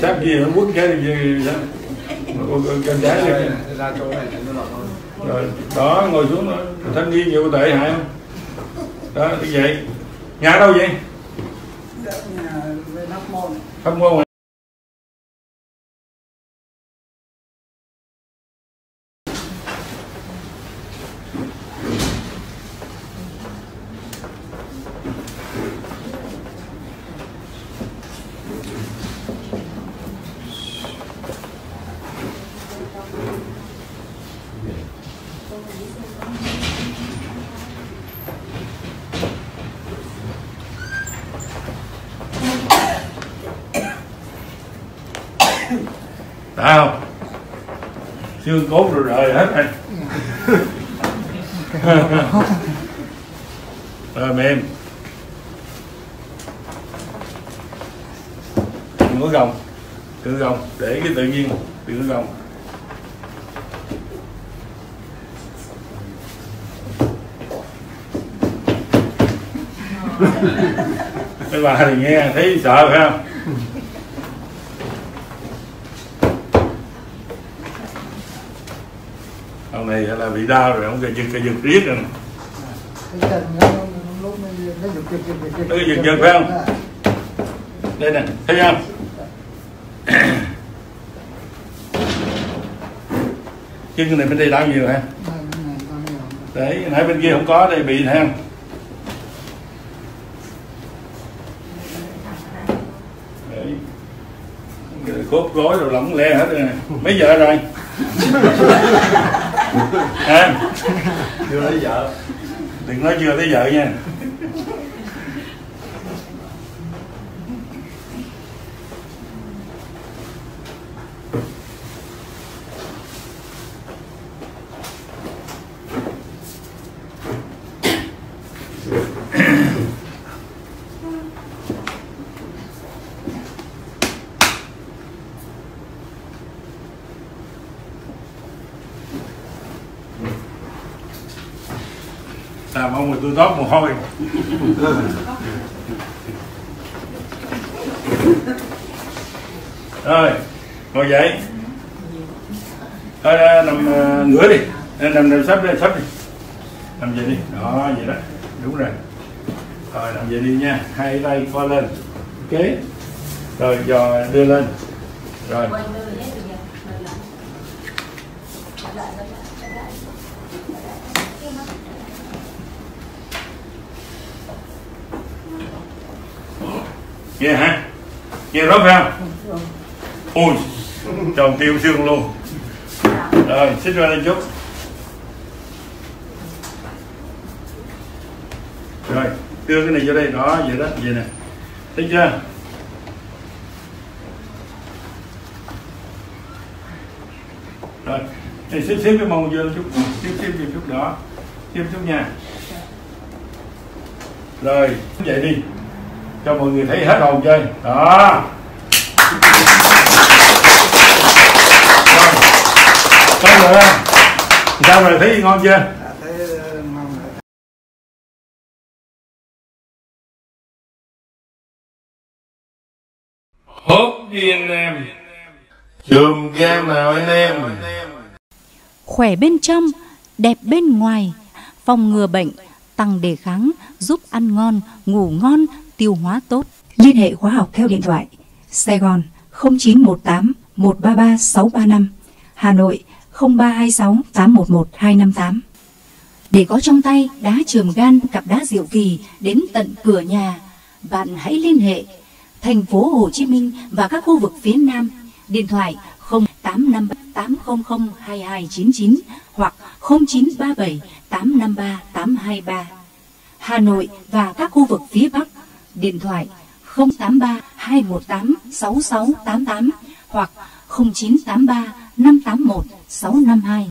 sắp gì nó quất cái gì đó. Cầm trái đi. Rồi đó ngồi xuống đó. Thanh niên nhiều tệ hại không? Đó như vậy. Nhà đâu vậy? Nhà bên Hóc Môn đã không? Xương cốt rồi rời hết rồi. Rồi mềm. Đừng có gồng. Có gồng. Để cái tự nhiên. Đừng có gồng. Cái bà thì nghe thấy sợ phải không ông này là bị đau rồi ông cái giật cái giật riết rồi nó lúc nó nó giật giật phải không? đây nè thấy không chân này bên đây đau nhiều hả đấy nãy bên kia không có đây bị thấy không khớp gối rồi lỏng le hết rồi nè mấy giờ rồi à, chưa lấy vợ. Đừng nói chưa tới vợ nha làm ông mà tôi tót mồ hôi. Rồi ngồi dậy. Thôi à, nằm uh, ngửa đi. Nằm nằm sắp đi sắp đi. Nằm dậy đi. Đó vậy đó. Đúng rồi. Rồi nằm dậy đi nha. Hai tay co lên. Ok. Rồi giò đưa lên. Rồi. Nghe hả? Rõ phải không? Ui tròn tiêu xương luôn. Rồi xích ra đây chút rồi đưa cái này vô đây đó vậy đó vậy nè. Thấy chưa? Rồi thì xếp xếp cái mông vô chút xếp xếp vô chút đó. Xếp chút nha. Rồi vậy đi cho mọi người thấy hết hồn chơi. Đó. Rồi. Xong rồi. Sao rồi thấy ngon chưa? Đã thấy ngon rồi. hốt đi anh em. Chùm game nào anh em? Khỏe bên trong, đẹp bên ngoài, phòng ngừa bệnh, tăng đề kháng, giúp ăn ngon, ngủ ngon, tiêu hóa tốt. Liên hệ khóa học theo điện thoại Sài Gòn 0918 133 635 Hà Nội 0326 811 258 Để có trong tay đá trường gan cặp đá diệu kỳ đến tận cửa nhà, bạn hãy liên hệ thành phố Hồ Chí Minh và các khu vực phía Nam. Điện thoại 085 800 2299 hoặc 0937 853 823. Hà Nội và các khu vực phía Bắc. Điện thoại 083 218 6688 hoặc 0983 581 652.